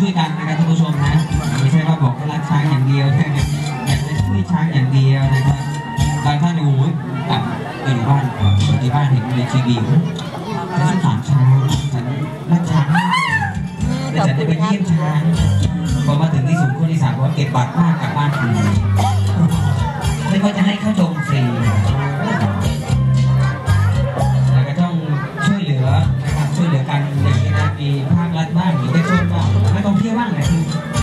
ช่วยๆกันนะครับท่านผู้ชมนะไม่ใช่ว่าบอกว่ารักช้างอย่างเดียวใช่ไหมอยากจช่วยช้างอย่างเดียวนะครับบางท่านโอ้ยแบบอยู่บ้านอนที่บ้านเห็นในทีวีฉันสงสารช้างฉันรักช้างแต่จะได้ไปเยี่ยมช้างพอมาถึงที่สูงคนที่สามว่าเก็บบัตรมากกลับบ้านคุณ ที่ว่